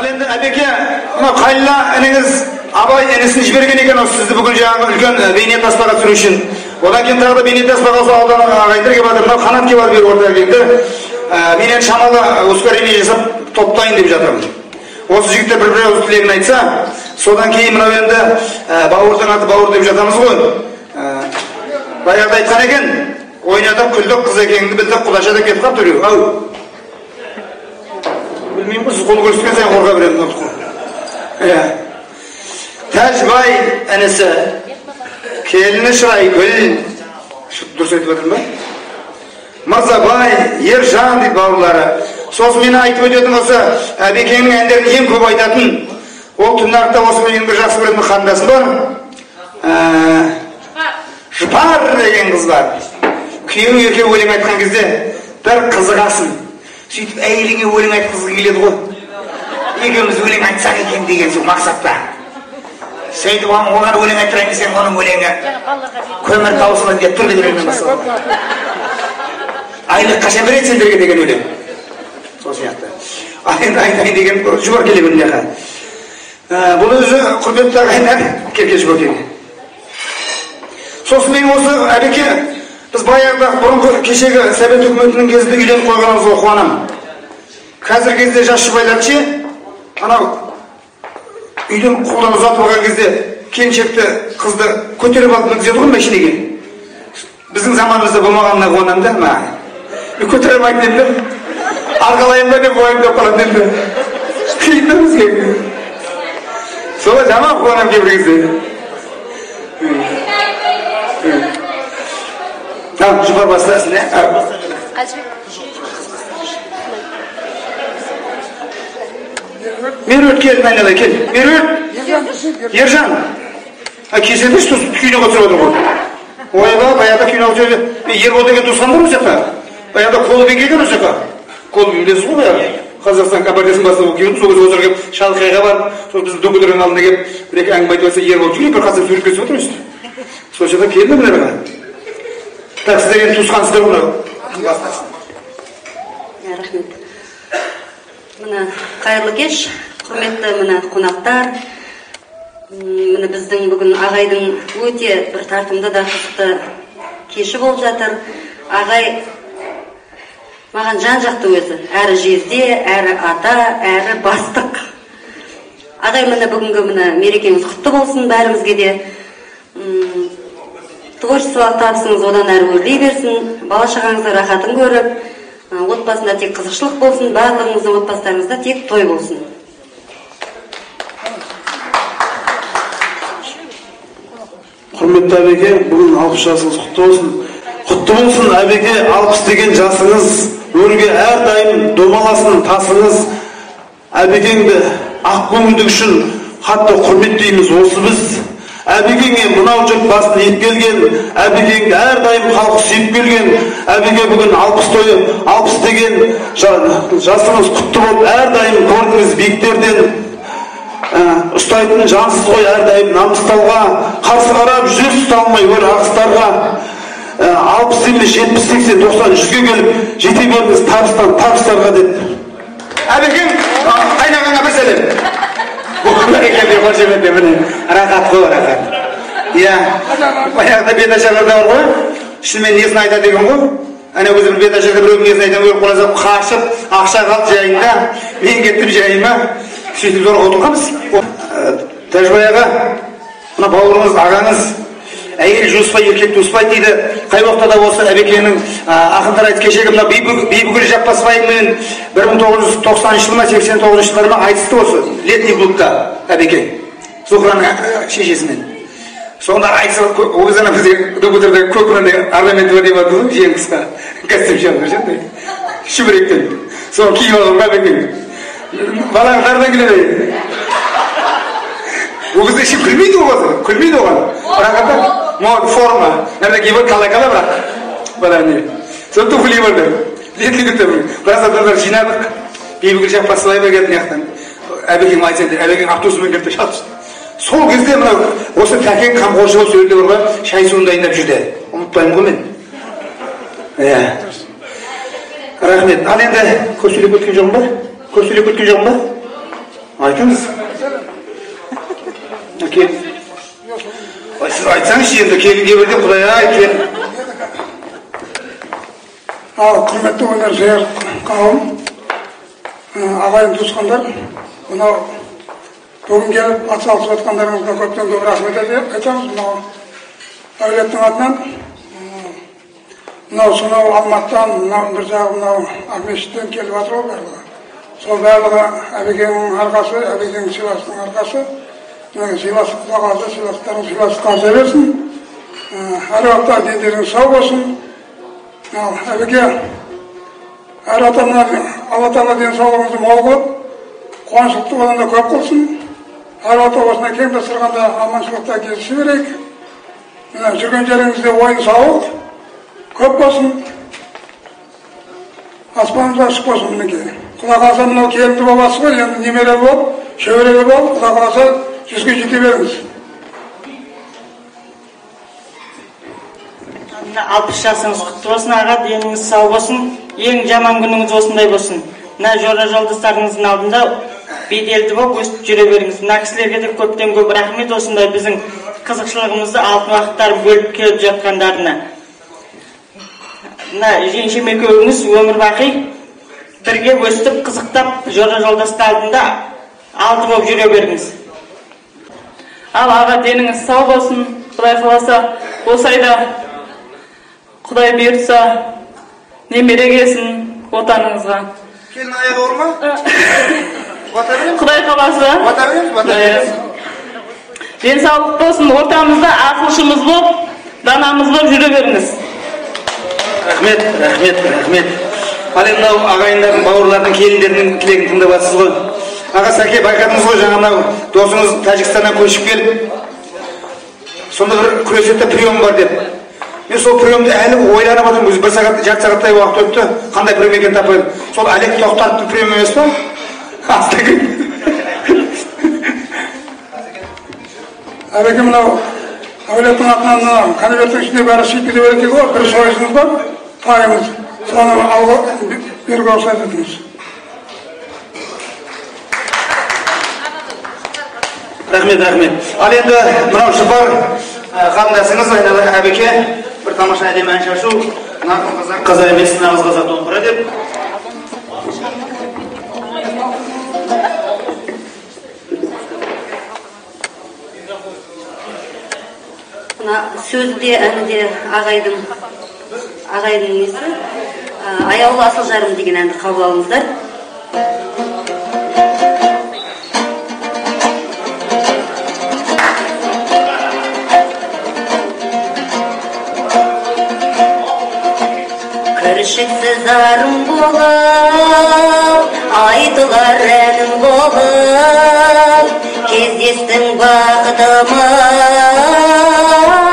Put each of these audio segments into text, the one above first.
ал енді әбеке мына қалила ініңіз абай інісін жіберген екен осы сізді бүгін жаңағы үлкен бейнетаспаға түсіру үшін одан кейін тағы да бейнетаспаға осы аудан ағайындар келіп жатыр мынау қанат келіп жатыр бері ортаға келді мен енді шамалы ускорение жасап топтайын деп жатырмын осы жігіттер бір бір ауыз тілегін айтса содан кейін мынау енді бауырдың аты бауыр деп жатамыз ғой баяғыда айтқан екен ойнадық күлдік қыз екеніңді білдік құдаша да кетіп қалыпты біреу ау білмеймін ғой сіз қол көрсеткен сайын қорқа беремін иә тәжбай інісі келіні шырайгүл дұрыс айтып жатырмын ба мырзабай ержан дейді бауырлары сосын мен айтып өтетін осы әбекеңнің әндерін ең көп айтатын ол түннарықта осы менің бір жақсы көретін қарындасым бар жұпар деген қыз бар күйеуі екеуі өлең айтқан кезде бір қызығасың сөйтіп әйеліңе өлең айтқызғың келеді ғой. Екеуміз өлең айтсақ екен деген сол мақсатта. Сөйтіп оған өлең айттырайын десең оның өлеңі көмір таусылын деп тұр айлық қашан береді сендерге деген өлең? Сол сияқты. Ал енді айтайын деген жұпар келе мына жаққа бұл өзі құрметті ағайындар келген жұпар сосын мен осы әбеке біз баяғыда бұрынғы кешегі совет үкіметінің кезінде үйленіп қойғанымызға қуанамын қазіргі кезде жас жұбайлар ше анау үйден қолдан ұзатып алған кезде келіншекті қызды көтеріп алып мінгізеді ғой машинеге біздің заманымызда болмағанына қуанамын да мына көтере алмайтын едім арқалайын ба деп уайымдап қалатын едім қиын да бізге солай жаман қуанамын кейбір кезде Tamam, жұпар бастасын, иә? Меруерт кел, айнала, кел. Меруерт! Ержан! А келсеңдерші, туыс күйіне отырып отыр ғой. Ойба, баяғыда күйіне отырып Ербол деген туысқан бар осы жақта? Баяғыда Колыбин келген осы жаққа. Колыбин білесіз ғой баяғы? Қазақстан компартиясының бастығы келіп, сол кезде осы келіп, шалқайға барып, сол біздің дөңгелердің алдына келіп, бір екі әңгіме айтып жатса, Ербол жүгіріп бір қазір суреткесіп отыр өстіп. Сол жақта келді мына. Так, сіздер енді туысқансыздар ғой рахмет міне қайырлы кеш құрметті міне қонақтар. Міне біздің бүгін ағайдың өте бір тартымды да қызықты кеші болып жатыр. Ағай маған жан жақты өзі. Әрі жезде әрі ата әрі бастық. Ағай міне бүгінгі міне мерекеңіз құтты болсын бәрімізге де. Творчестволық табысыңыз одан әрі өрлей берсін. Бала шағаңыздың рахатын көріп отбасында тек қызықшылық болсын барлығыңыздың отбасыларыңызда тек той болсын. Құрметті әбеке бүгін алпыс жасыңыз құтты болсын. Құтты болсын әбеке алпыс деген жасыңыз. Өрге әрдайым домаласын тасыңыз. Әбекеңді ақкөңілдік үшін қатты құрметтейміз осы біз. Әбекеңе мынау жұрт басын еткелген әбекеңді әрдайым халық сүйіп келген. Әбеке бүгін алпыс тойы алпыс деген жасыңыз құтты болып әрдайым көрдіңіз биіктерден. Ұстайтын жансыз ғой әрдайым намыстауға қарсы қарап жүресіз ұсталмай өр ағыстарға. Алпыс емес жетпіс сексен тоқсан жүзге келіп жете беріңіз табыстан табыстарға деп. Әбекең қайнағаңа бір сәлем бәрекелді қошеметте міне рахат қой рахат иә баяғыда беташарларда бар ғой шынымен несін айтады екен ғой ана өзі бір беташарда біреудің несін айтамын өліп қала қашып ақша қалды жайында мен кеттім жайыма сөйтіп зорға отырғанбыз тәжібай аға мына бауырыңыз ағаңыз әйел жуыспай еркек туыспайды дейді. Қай уақытта да осы әбекеңнің ақындар айтты кешегі мына бибігүл жаппасбаевамен бір мың тоғыз жүз тоқсаныншы жылы ма сексен тоғызыншы жылдары ма айтысты осы летний клубта әбекең зухраның шешесімен. Сонда айтса ол кезде ана бізде докторда көк мынандай орнаменті бар деп жатыр ғой жең қысқа костюм ше шүберектен. Соны киіп алған ба әбекең? Балаң қайдан келеді. Ол кезде ешкім күлмейді ғой күлмейді оған. Бірақ мод форма. Бала не сол туфли бар лентлігінде біраз адамдар жинадық бибігүл жаппасбаева келді мына жақтан әбекең айтса әбекең автобусымен келді шалды сол кезде мынау осы тәкең қамқоршы болып сол жерде бар ғой шай суын дайындап жүрді. Ұмытпаймын ғой мен иә. Рахмет. Ал енді көп сөйлеп кеткен жоқпын ба? Көп сөйлеп кеткен жоқпын ба? Айтыңыз. Ой, сіз айтсаңызшы енді келінге бірде құдай ай кел ал құрметті өнер сүйер қауым ағайын туысқандар мынау бүгін келіп атсалысып жатқандарыңызға көптен көп рахмет айта- айтамыз мынау әулеттің атынан мынау сонау алматыдан мынау бір жағы мынау ақмешіттен келіп жатыр ғой барлығы сол барлығы әбекеңнің арқасы әбекеңнің сыйластың арқасы міне сыйластық құлақ асты сыйластықтарың сыйластыққа арта берсін Ә, әруақта дендеріңіз сау болсын ал әбеке әр адамнан алла тағала денсаулығыңызды мол қылып қуанышылықты одан да көп қылсын әр ата осындай кең дастарханда аманшылықта кездесе берейік жүрген жеріңізде ойын сауық көп болсын аспанымыз ашық болсын мінекей құдай қаласа мынау келінді боласыз ғой енді немере болып шөбере болып құдай қаласа жүзге жете беріңіз мына алпыс жасыңыз құтты болсын аға деніңіз сау болсын ең жаман күніңіз осындай болсын. Мына жора жолдастарыңыздың алдында беделді болып өстіп жүре беріңіз. Мына кісілерге де көптен көп рахмет осындай біздің қызықшылығымызды алтын уақыттарын бөліп келіп жатқандарына. Мына жеңшем екеуіңіз өмір бақи бірге өстіп қызықтап жора жолдастың алдында алды болып жүре беріңіз. Ал аға деніңіз сау болсын құдай қаласа. Осы айда құдай бұйыртса немере келсін отаныңызға. Келін аяғы ауыр ма? Бата береміз құдай қаласа. Бата береміз бата береміз денсаулық болсын ортамызда ақылшымыз болып данамыз болып жүре беріңіз. Рахмет рахмет рахмет. Ал енді мынау ағайындардың бауырлардың келіндерінің тілегін тыңдап жатсыз ғой. Аға сәке байқадыңыз ғой жаңа мынау? Досыңыз тәжікстаннан көшіп келіп сонда бір күресетте прием бар деп мен сол приемді әлі ойланып жатырмын өзі бір сағат жарты сағаттай уақыт өтті қандай прием екенін таппай сол олег тоқтаровтың приемы емес па әбеке мынау әулеттің атынан мына конверттің ішінде бәрі шикілі екен ғой бір сойысыңыз бар тайыңыз соны алға беруге рұқсат етіңіз рахмет рахмет ал енді мынау жұпар қарындасыңыз айнала әбеке бір тамаша әдемі ән шашу нарқын қазақ қазақ емес нағыз қазақ домбыра деп мына сөзі де әні де ағайдың ағайдың несі аяулы асыл жарым деген әнді қабыл алыңыздар кіршіксіз арым болып айтылар әнім болып кездестің бақытыма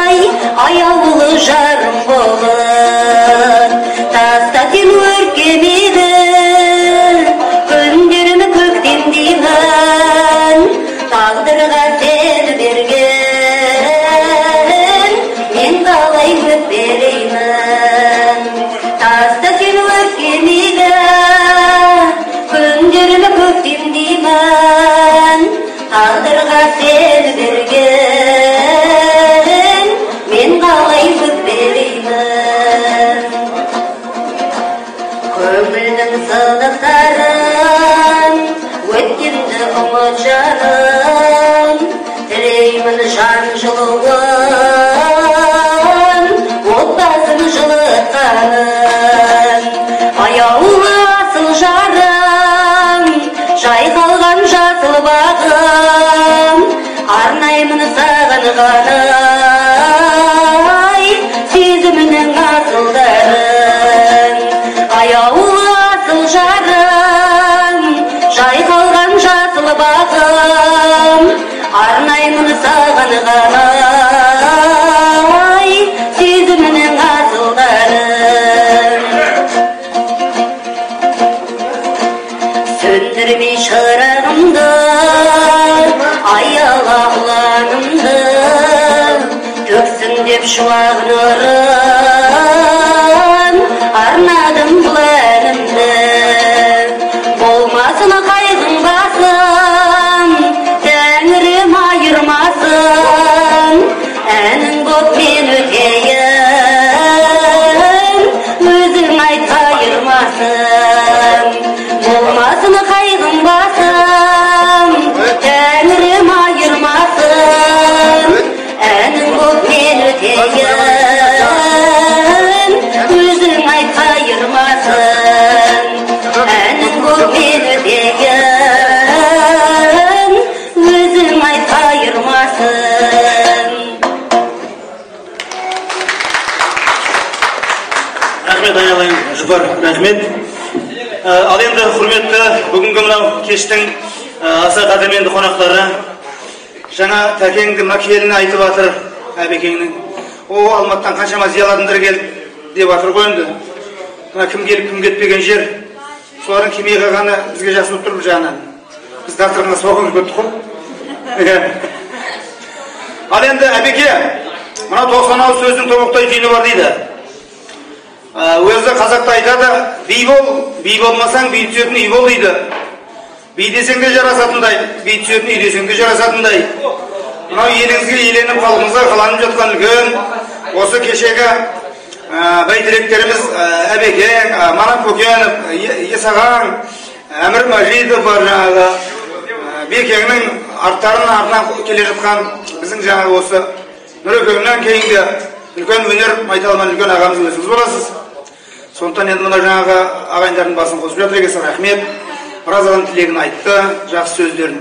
ай аяулы жарым болып sınıfların Ötkindi umucanın Dileğimin şan jılığın Otbasın jılıtkanın сөндірмей шырағымды аяла құланымды төксін деп шуақ нұрын рахмет. Ә, ал енді құрметті бүгінгі мынау кештің ә, аса қадірменді қонақтары жаңа тәкеңді келіні айтып жатыр әбекеңнің. О алматыдан қаншама зиялы адамдар келді деп жатыр ғой енді. Мына кім келіп кім кетпеген жер. Солардың келмей қалғаны бізге жақсы болып тұр бір жағынан. Біз дастарханға соғып кеттік қой. Ал енді әбеке мына тоқсан ауыз сөздің тобықтай түйіні бар дейді. Өзі қазақта айтады би бол би болмасаң би түсетін үй бол дейді. Би десең де жарасатындай би түсетін үй десең де жарасатындай. Мынау еліңізге еленіп халқыңызға қаланып жатқан үлкен осы кешегі ә, бәйтеректеріміз ә, әбекең ә, манап көкенов Е- есағаң әмір мәжидов бар жаңағы ә, бекеңнің арттарын артынан келе жатқан біздің жаңағы осы нұрекеңнен кейінгі үлкен өнер майталман үлкен ағамыз өзіңіз боласыз. Сондықтан енді мына жаңағы ағайындардың басын қосып жатыр екенсің рахмет. Біраз адам тілегін айтты жақсы сөздерін.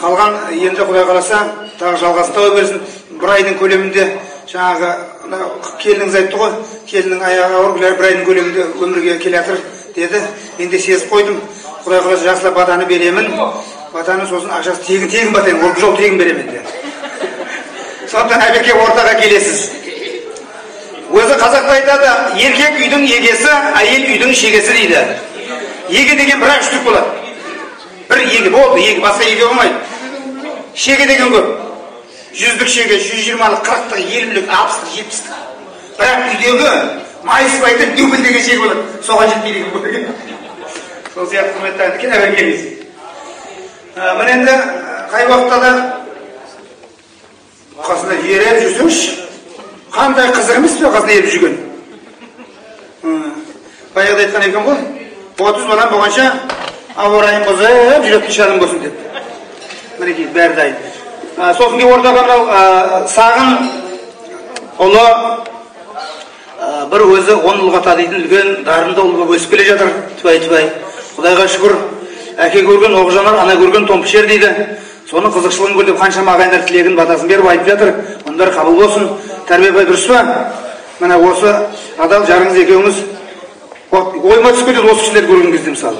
Қалған енді құдай қаласа тағы жалғасын таба берсін. Бір айдың көлемінде жаңағы келініңіз айтты ғой келіннің аяғы ауыр бір айдың көлемінде өмірге келе жатыр деді. Мен де сезіп қойдым. Құдай қаласа жақсылап батаны беремін. Батаны сосын ақшасы тегін тегін бата ол жол тегін беремін деді. Сондықтан әбеке ортаға келесіз. Өзі қазақта айтады? Еркек үйдің егесі әйел үйдің шегесі дейді. Еге деген бір ақ штук болады. Бір еге болды еге басқа еге болмайды. Шеге деген көп. Жүздік шеге жүз жиырмалық қырықтық елулік алпыстық жетпістік. Бірақ үйдегі майыспайтын дюбель деген шеге болады. Соған жетпейді екен сол сияқты құрметті әнеке әбекеміз Ә, міне енді қай уақытта да қасында еріп жүрсеңші қандай қызық емес пе қасында еріп жүрген? Баяғыда айтқан екен ғой отыз балам болғанша ауа райын бұзып жүретін шағым болсын деп. Мінекей бәрі дайын. Сосын кейін ортаға мынау сағын ұлы бір өзі он ұлға татитын үлкен дарынды ұл болып өсіп келе жатыр. Тібай тібай құдайға шүкір әке көрген оқ жанар ана көрген томпішер дейді. Соның қызықшылығын көр деп қаншама ағайындар тілегін батасын беріп айтып жатыр. Оның бәрі қабыл болсын. Тәрбие дұрыс па? Міне осы адал жарыңыз екеуіңіз ойыма түсіп кетеді осы кісілерді көрген кезде мысалы.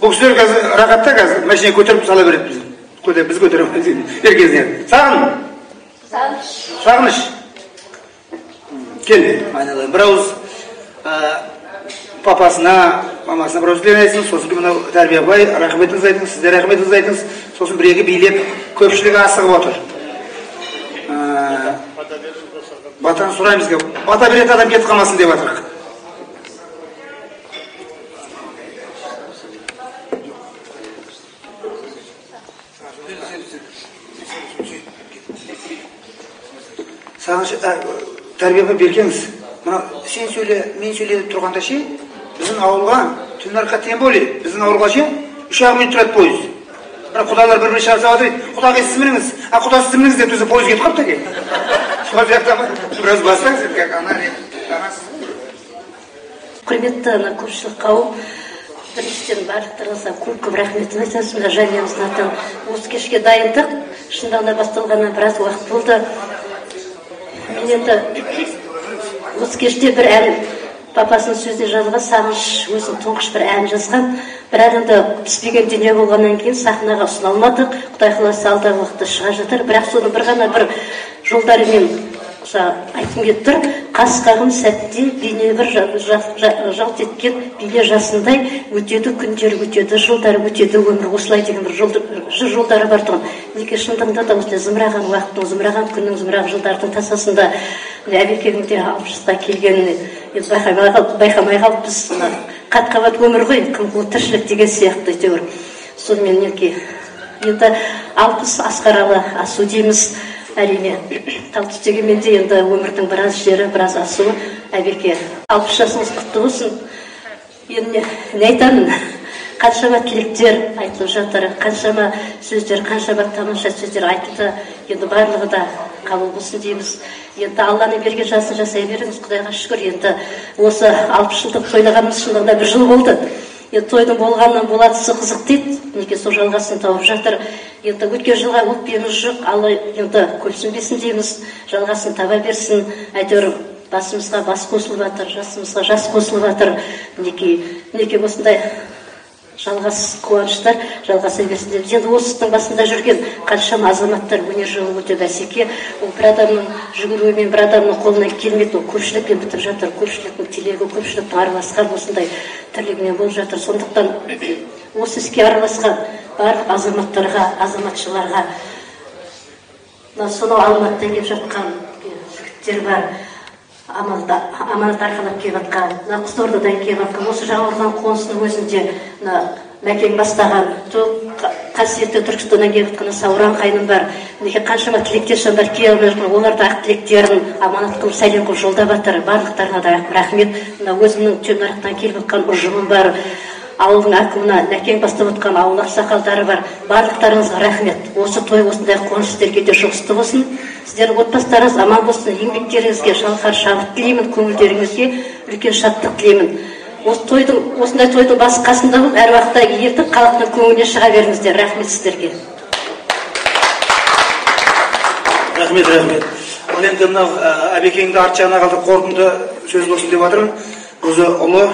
Бұл кісілер қазір рахатта қазір машина көтеріп сала береді бізді. Біз көтереміз ер кезінде сағын сағыныш. Кел. Айналайын бір ауыз папасына мамасына бір ауыз тілек айтсын. Сосын мынау тәрбие апай рахметіңізді айтыңыз сіздер рахметіңізді айтыңыз. Сосын бір екі билеп көпшілігі асығып отыр. Батаны сұраймыз деп бата беретін адам кетіп қалмасын деп жатыр. Сағыныш ә, тәрбие апай беркеңіз. Мына сен сөйле мен сөйле деп тұрғанда ше біздің ауылға түнарқа тем более біздің ауылға ше үш ақ минут тұрады пойыз. Мына құдалар бір біріне шаршап жатыр. Дейді құда сіз мініңіз. А құда сіз мініңіз деп өзі пойыз кетіп қалыпты екен. Сол жақта біраз бассаңыз енді как ана анасыз құрметті ана көпшілік қауым біріншіден барлықтарыңызға көп көп рахметімді айтамыз мына жанұямыздың атынан осы кешке дайындық шындығында басталғанына біраз уақыт болды. Мен енді осы кеште бір ән папасының сөзіне жазылған сағыныш өзінің тұңғыш бір ән жазған. Бірақ енді піспеген дүние болғаннан кейін сахнаға ұсына алмадық. Құдай қаласа алдағы уақытта шыға жатар. Бірақ соның бір ғана бір жолдарымен айтқым келіп тұр қас қағым сәтте бейне бір жа- жа- жа- жалт еткен бейне жасындай өтеді күндер өтеді жылдар өтеді өмір осылай деген бір жыр жолдары бар тұғын. Неге шындығында да осылай зымыраған уақыттың зымыраған күннің зымыраған жылдардың тасасында әбекеңнің де алпыс жасқа келгенін байқамай қалып байқамай қалыппыз. Қат қабат өмір ғой қуы тіршілік деген сияқты әйтеуір. Сонымен неке енді алпыс асқаралы асу дейміз. Әрине тал түс дегенмен де енді өмірдің біраз жері біраз асуы әбеке алпыс жасыңыз құтты болсын. Енді не айтамын? Қаншама тілектер айтылып жатыр қаншама сөздер қаншама тамаша сөздер айтылды. Енді барлығы да қабыл болсын дейміз. Енді алланың берген жасын жасай беріңіз құдайға шүкір. Енді осы алпыс жылдық тойлағанымыз шындығында бір жыл болды. Енді тойдың болғанынан болатысы қызық дейді. Неге сол жалғасын тауып жатыр. Енді өткен жылға өкпеміз жоқ алла енді көпсінбесін дейміз. Жалғасын таба берсін әйтеуір басымызға бас қосылып жатыр жасымызға жас қосылып жатыр мінекей мінекей осындай жалғас қуаныштар жалғаса берсін деп. Енді осы істің басында жүрген қаншама азаматтар өнер жолы өте бәсеке. Ол бір адамның жүгіруімен бір адамның қолынан келмейді. Ол көпшілікпен бітіп жатыр көпшіліктің тілегі көпшіліктің араласқан осындай тірлігімен болып жатыр. Сондықтан осы іске араласқан барлық азаматтарға азаматшаларға мына сонау алматыдан келіп жатқан жігіттер бар. Аманат арқалап келіп жатқан мына қызылордадан келіп жатқан осы жаңақорған қонысының өзінде мына мәкең бастаған сол қа- қасиетті түркістаннан келіп жатқан сауран қайным бар мінекей қаншама тілектес жандар келе алмай жатқан олар да ақ тілектерін аманат қылып сәлем қылып жолдап жатыр барлықтарына да рахмет. Мына өзімнің төменарықтан келіп жатқан ұжымым бар ауылдың әкімі нәкең бастап отқан ауыл ақсақалдары бар. Барлықтарыңызға рахмет. Осы той осындай қуаныш сіздерге де жұғысты болсын. Сіздердің отбасыларыңыз аман болсын. Еңбектеріңізге шалқар шабыт тілеймін көңілдеріңізге үлкен шаттық тілеймін. Осы тойдың осындай тойдың басы қасында болып әр уақытта ертіп халықтың көңіліне шыға беріңіздер. Рахмет сіздерге. Рахмет рахмет. Ал енді мынау әбекеңді арт жағына қалдырып қорытынды сөз болсын деп жатырмын өзі ұлы.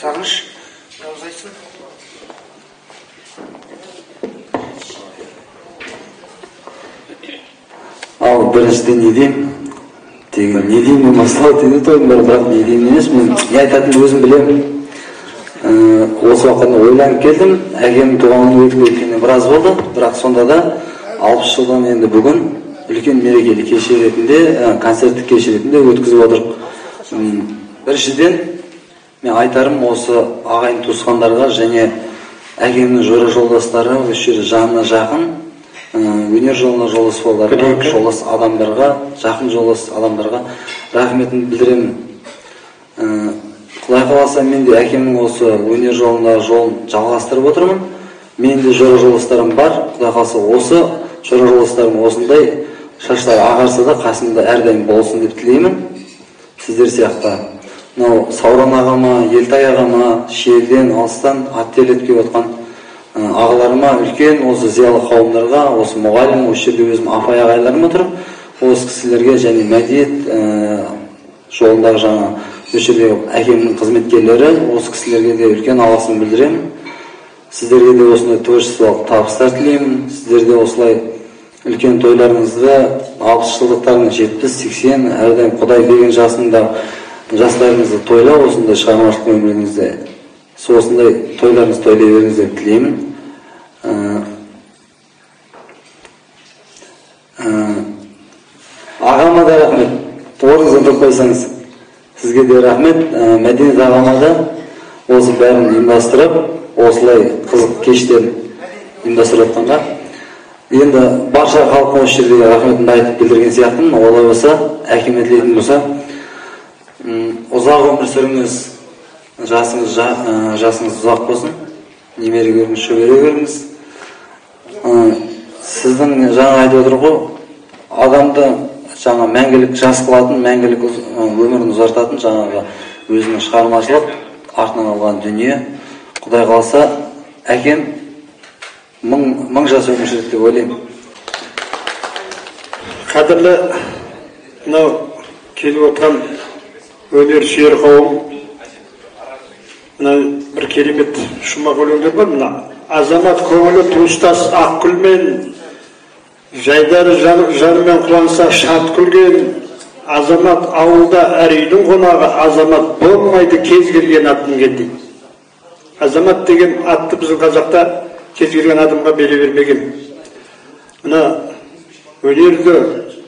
Сағыныш бірауыз айтсын ал біріншіден не деймін тегі не деймін басталады дейді тойдың бәрі бірақ не деймін емес мен не айтатынымды өзім білемін. Осы уақытта ойланып келдім әкемнің туған күні өтіп кеткеніне біраз болды бірақ сонда да алпыс жылдан енді бүгін үлкен мерекелі кеш ретінде концерттік кеш ретінде өткізіп отырмық біріншіден мен айтарым осы ағайын туысқандарға және әкемнің жора жолдастары осы жерде жанына жақын өнер жолына жолдас жолдас адамдарға жақын жолдас адамдарға рахметімді білдіремін. Ә, құдай қаласа мен де әкемнің осы өнер жолындағы жолын жалғастырып отырмын. Менің де жора жолдастарым бар. Құдай қаласа осы жора жолдастарым осындай шаштары ағарса да қасымда әрдайым болсын деп тілеймін сіздер сияқты. Мынау сауран ағама елтай ағама шиеліден алыстан ат терлетіп келіп жатқан ә, ағаларыма үлкен осы зиялы қауымдарға осы мұғалім осы жерде өзім апай ағайларым отыр осы кісілерге және мәдениет ә, жолындағы жаңа осы жерде әкемнің қызметкерлері осы кісілерге де үлкен алғысымды білдіремін. Сіздерге де осындай творчестволық табыстар тілеймін. Сіздер де осылай үлкен тойларыңызды алпыс жылдықтарың жетпіс сексен әрдайым құдай берген жасында жастарыңызды тойлау осындай шығармашылық өміріңізде осындай тойларыңызды тойлай беріңіз деп тілеймін. Ағама да рахмет орныңыздан тұрып қойсаңыз сізге де рахмет. Мәдениет ағама да осы бәрін ұйымдастырып осылай қызық кештер ұйымдастырып жатқанға енді барша халыққа осы жерде рахметімді айтып білдірген сияқтымын. Олай болса әкеме тілейтін болса ұзақ өмір сүріңіз жасыңыз жа- жасыңыз ұзақ болсын. Немере көріңіз шөбере көріңіз сіздің жаңа айтып отыр ғой адамды жаңа мәңгілік жас қылатын мәңгілік өмірін ұзартатын жаңағы өзінің шығармашылық артынан алған дүние. Құдай қаласа әкем мың мың жас өмір сүреді деп ойлаймын. Қадірлі мынау келіп отырған өнер сүйер қауым мына бір керемет шумақ өлеңдер бар. Мына азамат көңілі туыстас ақ гүлмен жайдары жарымен қуанса шат күлген азамат ауылда әр үйдің қонағы азамат болмайды кез келген ат мінген дейді азамат деген атты біздің қазақта кез келген адамға бере бермеген. Мына өнерді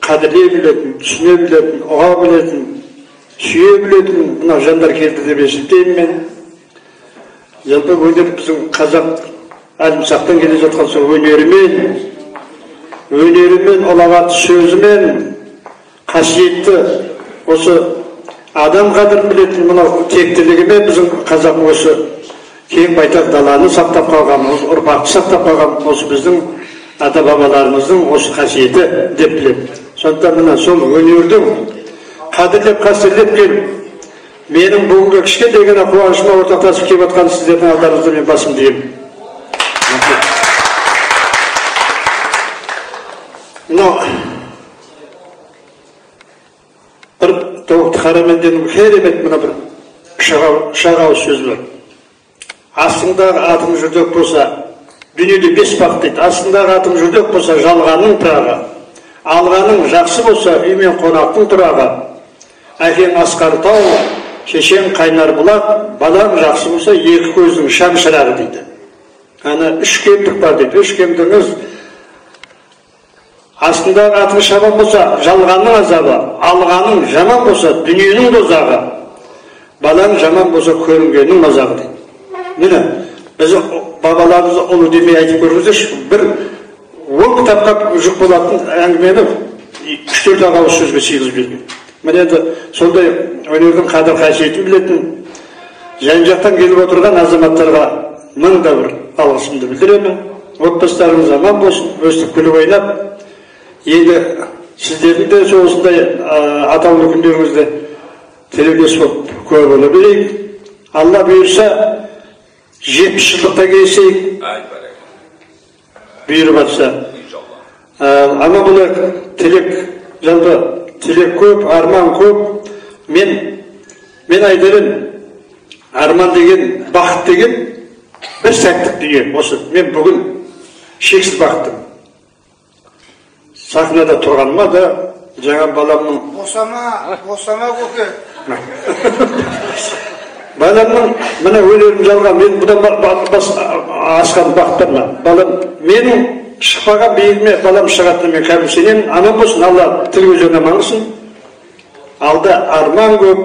қадірлей білетін түсіне білетін ұға білетін сүйе білетін мына жандар келді деп есептеймін мен. Жалпы өнер біздің қазақ әлімсақтан келе жатқан сол өнерімен өнерімен ұлағатты сөзімен қасиетті осы адам қадірін білетін мынау тектілігімен біздің қазақ осы кең байтақ даланы сақтап қалған ұрпақты сақтап қалған осы біздің ата бабаларымыздың осы қасиеті деп білемін сондықтан мына сол өнердің қадірлеп қастерлеп келіп менің бүгінгі кішкентай ғана қуанышыма ортақтасып келіп жатқан сіздердің алдарыңызда мен басымды иемін мынау бір тобықты қараменденің керемет мына бір ауыз сөзі бар астыңдағы атың жүрдек болса дүниеде бес бақ дейді астыңдағы атың жүрдек болса жалғаның пырағы алғаның жақсы болса үй мен қонақтың тұрағы әкең асқар тау шешең қайнар бұлақ балаң жақсы болса екі көздің шам шырағы дейді. Ана үш кемдік бар дейді. Үш кемдігіңіз астындағы атың шабан болса жалғанның азабы алғаның жаман болса дүниенің дозағы балаң жаман болса көрінгеннің мазағы дейді. Міне біз бабаларымыз ұлы демей айтып көріңіздерші бір он кітапқа жүк болатын әңгімені үш төрт ақ ауыз сөзге сыйғызып берген. Міне енді сондай өнердің қадір қасиетін білетін жан жақтан келіп отырған азаматтарға мың да бір алғысымды білдіремін. Отбасыларыңыз аман болсын өстіп күліп ойнап енді сіздердің де осындай атаулы күндеріңізде тілеулес болып куә бола берейік. Алла бұйырса жетпіс жылдықта келісейік бұйырып жатса ана бұл тілек жалпы тілек көп арман көп. Мен мен айтар арман деген бақыт деген бір сәттік дүние осы. Мен бүгін шексіз бақыттымын сахнада тұрғаныма да жаңа баламның босама босама көке. Баламның мына өлерім жалған мен бұдан асқан бақыт бар ма балам менің шықпаған биігіме балам шығатынына мен кәдімгі сенемін. Аман болсын алла тіл көзден аман қылсын алда арман көп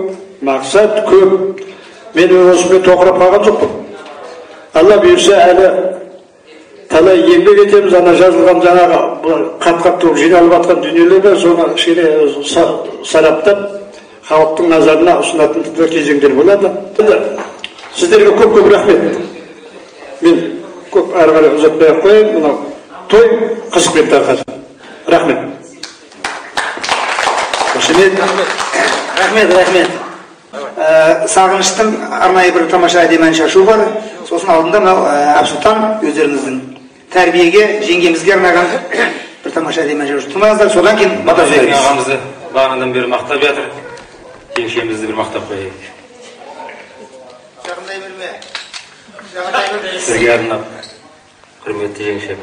мақсат көп. Мен осымен тоқырап қалған жоқпын. Алла бұйырса әлі талай еңбек етеміз ана жазылған жаңағы қат қат болып жиналып жатқан дүниелер бар соны кішкене сараптап халықтың назарына ұсынатын кезеңдер болады. Сіздерге көп көп рахмет. Мен көп әрі қарай ұзатпай ақ қояйын. Мынау той рахмет. Рахмет рахмет рахмет сағыныштың арнайы бір тамаша әдемі ән шашу бар сосын алдында мынау әбсұлтан өздеріңіздің тәрбиеге жеңгемізге арнаған бір тамаша әдемі ән шашу тыңдаңыздар содан кейін бата жібереміз ағамызды бағанадан бері мақтап жатыр жеңшемізді бір мақтап қояйық жағындай берме жағындай берме сізге арнап құрметті жеңшем